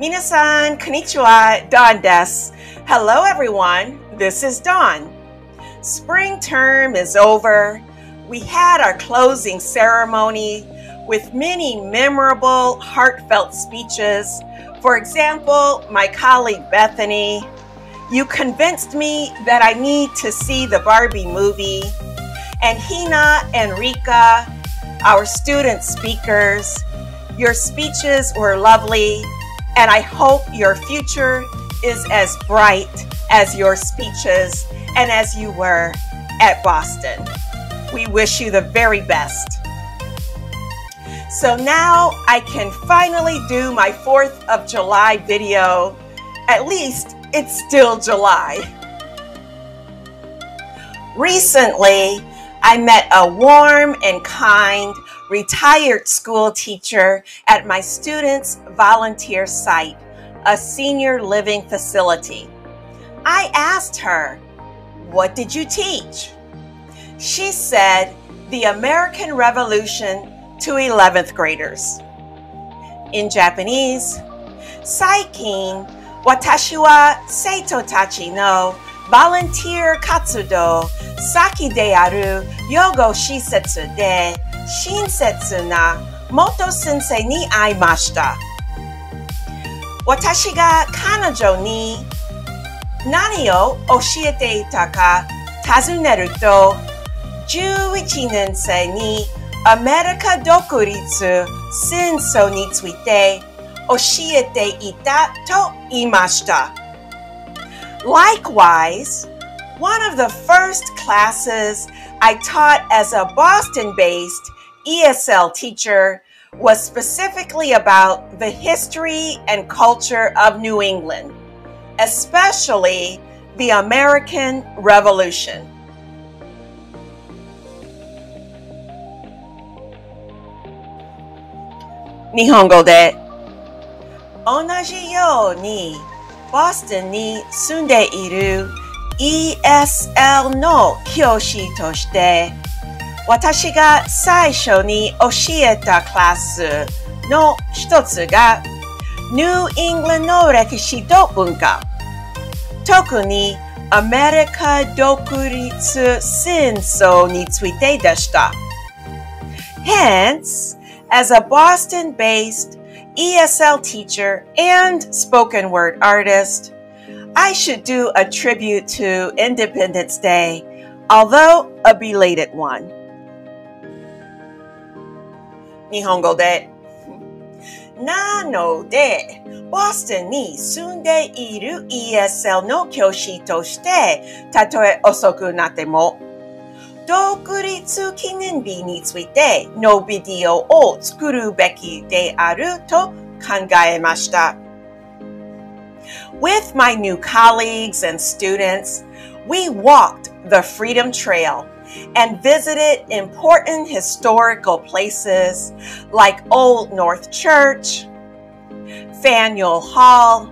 Minasan, konnichiwa, Dawn des. Hello, everyone. This is Dawn. Spring term is over. We had our closing ceremony with many memorable, heartfelt speeches. For example, my colleague Bethany, you convinced me that I need to see the Barbie movie. And Hina and Rika, our student speakers, your speeches were lovely and I hope your future is as bright as your speeches and as you were at Boston. We wish you the very best. So now I can finally do my 4th of July video. At least it's still July. Recently, I met a warm and kind retired school teacher at my students' volunteer site, a senior living facility. I asked her, What did you teach? She said, The American Revolution to 11th graders. In Japanese, Saikin watashi wa Seito Tachi no Volunteer Katsudo Saki de Aru Yogo Shisetsu de ア活動先である養護施設で親切な元先生に会いました。私が彼女に何を教えていたか尋ねると、11年生にアメリカ独立戦争について教えていたと言いました。Likewise, one of the first classes I taught as a Boston based ESL teacher was specifically about the history and culture of New England, especially the American Revolution. 日本語で同じようにボストンに住んでいる ESL の教師として私が最初に教えたクラスの一つがニューイングランドの歴史と文化特にアメリカ独立戦争についてでした。Hence, as a Boston based ESL teacher and spoken word artist, I should do a tribute to Independence Day, although a belated one. 日本語で。なので、ボストンに住んでいる ESL の教師として、たとえ遅くなっても、独立記念日についてのビデオを作るべきであると考えました。 With my new colleagues and students, we walked the Freedom Trail and visited important historical places like Old North Church, Faneuil Hall,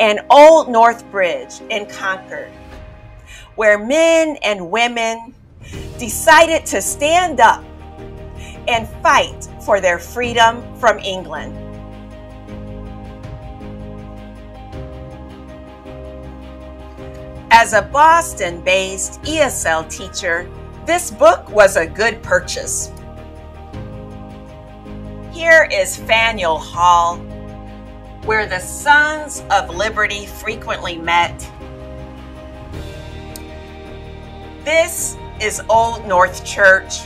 and Old North Bridge in Concord, where men and women decided to stand up and fight for their freedom from England. As a Boston based ESL teacher, this book was a good purchase. Here is Faneuil Hall, where the Sons of Liberty frequently met. This is Old North Church,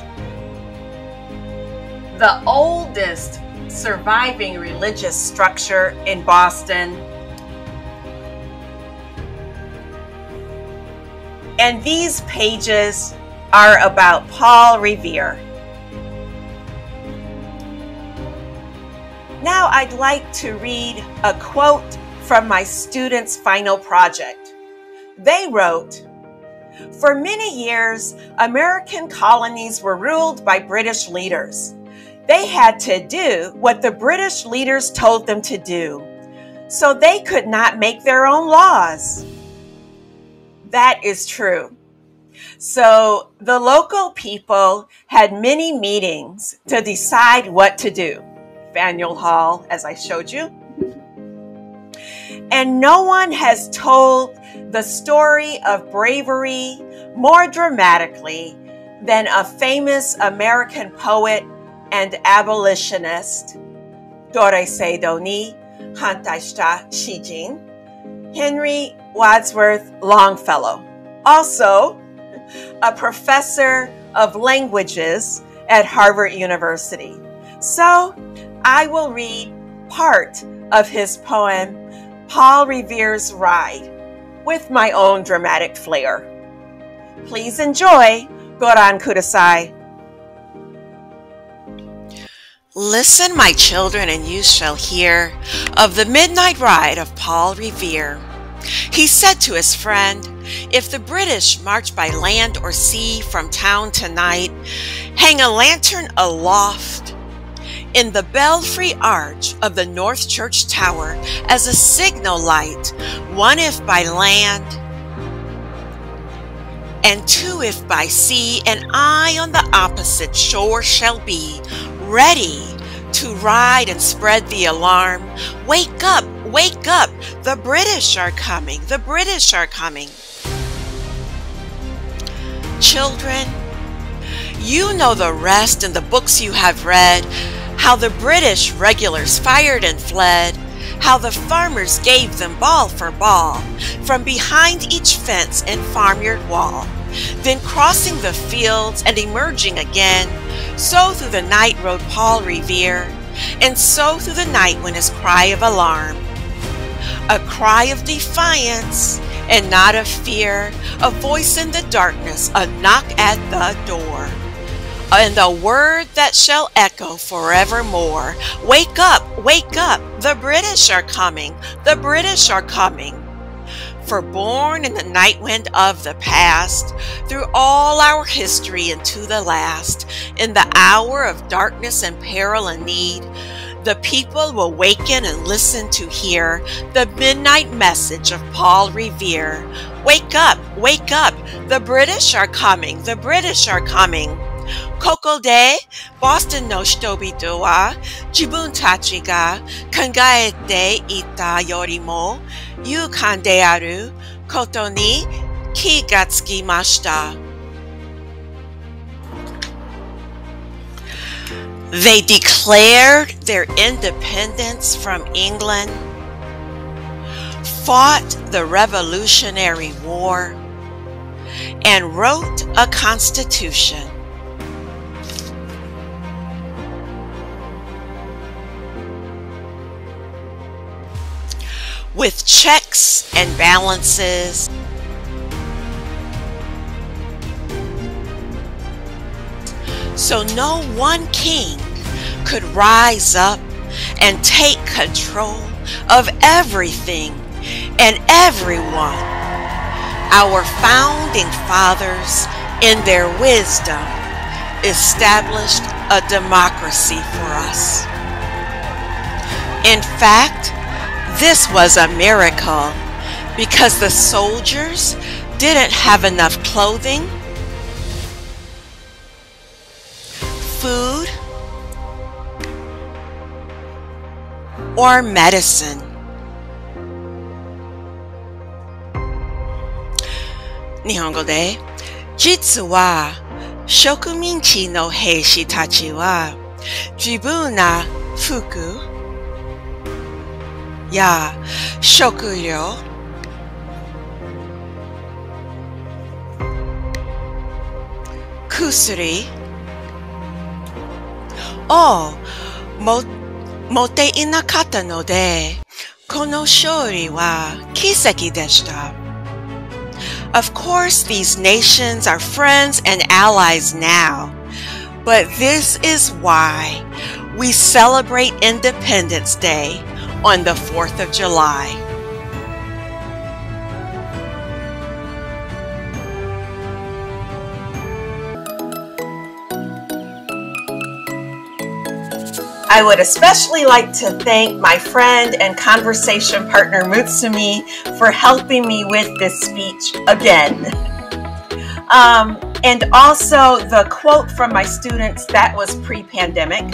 the oldest surviving religious structure in Boston. And these pages are about Paul Revere. Now I'd like to read a quote from my students' final project. They wrote, For many years, American colonies were ruled by British leaders. They had to do what the British leaders told them to do, so they could not make their own laws. That is true. So the local people had many meetings to decide what to do. Faneuil Hall, as I showed you. And no one has told the story of bravery more dramatically than a famous American poet and abolitionist, Doreiseido ni Hantaishita Shijin, Henry Wadsworth Longfellow, also a professor of languages at Harvard University. So I will read part of his poem, Paul Revere's Ride, with my own dramatic flair. Please enjoy Goran Kudasai. Listen, my children, and you shall hear of the midnight ride of Paul Revere. He said to his friend, If the British march by land or sea from town tonight, hang a lantern aloft in the belfry arch of the North Church Tower as a signal light, one if by land, and two if by sea, and I on the opposite shore shall be, ready to ride and spread the alarm. Wake up, wake up, the British are coming, the British are coming. Children, you know the rest in the books you have read, how the British regulars fired and fled, how the farmers gave them ball for ball from behind each fence and farmyard wall. Then crossing the fields and emerging again, so through the night rode Paul Revere, and so through the night went his cry of alarm. A cry of defiance and not of fear, a voice in the darkness, a knock at the door. And a word that shall echo forevermore. Wake up, wake up, the British are coming, the British are coming. For born in the night wind of the past, through all our history and to the last, in the hour of darkness and peril and need, the people will waken and listen to hear the midnight message of Paul Revere. Wake up, wake up, the British are coming, the British are coming. ここでボストンの人々は自分たちが考えていたよりも勇敢であることに気がつきました。 They declared their independence from England, fought the Revolutionary War, and wrote a constitution. With checks and balances, so no one king could rise up and take control of everything and everyone. Our founding fathers, in their wisdom, established a democracy for us. In fact, this was a miracle because the soldiers didn't have enough clothing or medicine. Nihongo de Jitsu wa Shokuminchi no heishi tachi wa fuku ya shokuryo kusuri o 持っていなかったので、この勝利は奇跡でした。Of course, these nations are friends and allies now, but this is why we celebrate Independence Day on the 4th of July. I would especially like to thank my friend and conversation partner Mutsumi for helping me with this speech again. Um, and also the quote from my students that was pre pandemic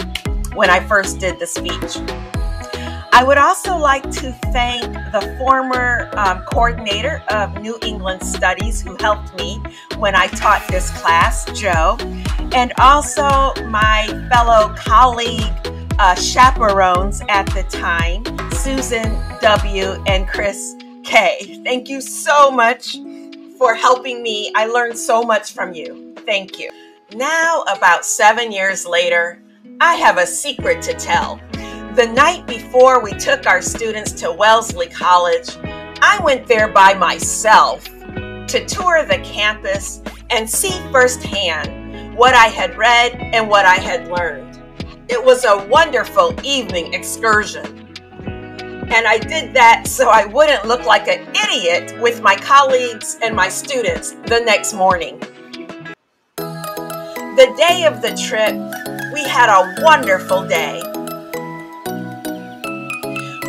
when I first did the speech. I would also like to thank the former um, coordinator of New England Studies who helped me when I taught this class, Joe, and also my fellow colleague uh, chaperones at the time, Susan W. and Chris K. Thank you so much for helping me. I learned so much from you. Thank you. Now, about seven years later, I have a secret to tell. The night before we took our students to Wellesley College, I went there by myself to tour the campus and see firsthand what I had read and what I had learned. It was a wonderful evening excursion. And I did that so I wouldn't look like an idiot with my colleagues and my students the next morning. The day of the trip, we had a wonderful day.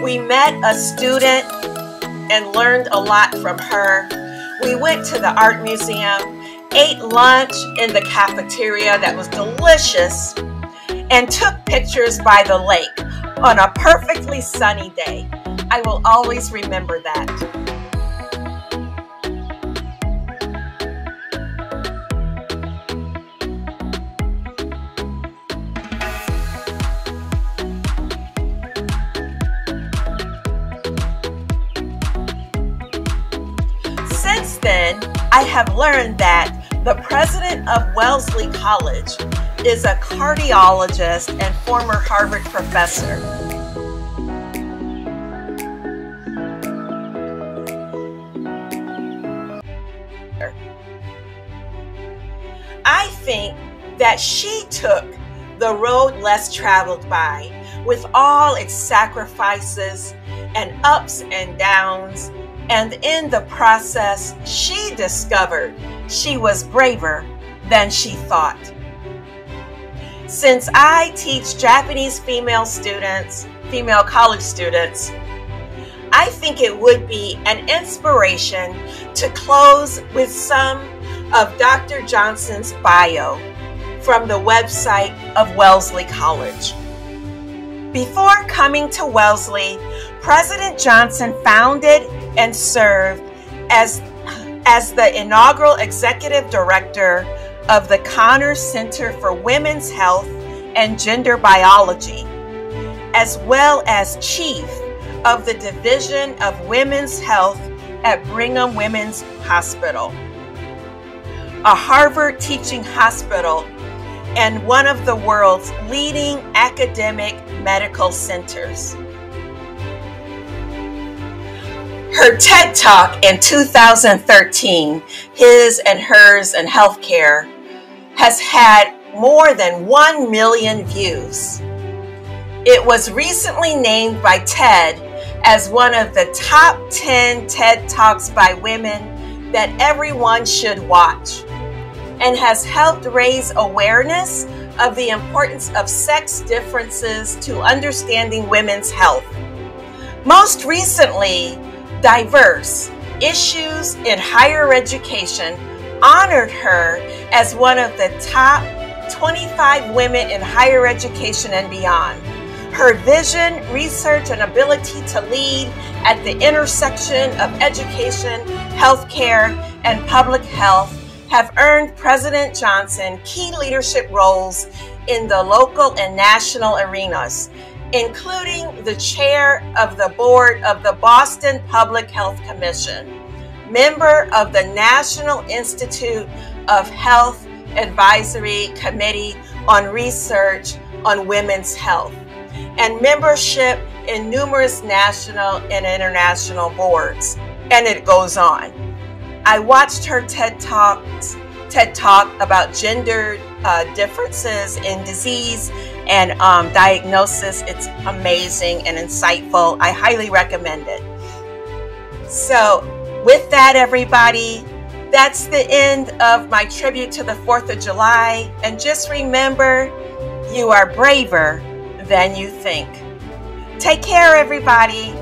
We met a student and learned a lot from her. We went to the art museum, ate lunch in the cafeteria that was delicious, and took pictures by the lake on a perfectly sunny day. I will always remember that. Since then, I have learned that the president of Wellesley College is a cardiologist and former Harvard professor. I think that she took the road less traveled by with all its sacrifices and ups and downs. And in the process, she discovered she was braver than she thought. Since I teach Japanese female students, female college students, I think it would be an inspiration to close with some of Dr. Johnson's bio from the website of Wellesley College. Before coming to Wellesley, President Johnson founded and served as, as the inaugural executive director of the Connors Center for Women's Health and Gender Biology, as well as chief of the Division of Women's Health at Brigham Women's Hospital, a Harvard teaching hospital and one of the world's leading academic medical centers. Her TED Talk in 2013, His and Hers and Healthcare, has had more than 1 million views. It was recently named by TED as one of the top 10 TED Talks by women that everyone should watch and has helped raise awareness of the importance of sex differences to understanding women's health. Most recently, Diverse Issues in Higher Education honored her as one of the top 25 women in higher education and beyond. Her vision, research, and ability to lead at the intersection of education, healthcare, and public health have earned President Johnson key leadership roles in the local and national arenas, including the chair of the board of the Boston Public Health Commission, member of the National Institute of Health Advisory Committee on Research on Women's Health, and membership in numerous national and international boards. And it goes on. I watched her TED Talks, TED Talk about gender uh, differences in disease and um, diagnosis. It's amazing and insightful. I highly recommend it. So, with that, everybody, that's the end of my tribute to the 4th of July. And just remember, you are braver than you think. Take care, everybody.